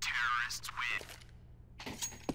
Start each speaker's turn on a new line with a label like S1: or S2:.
S1: terrorists win.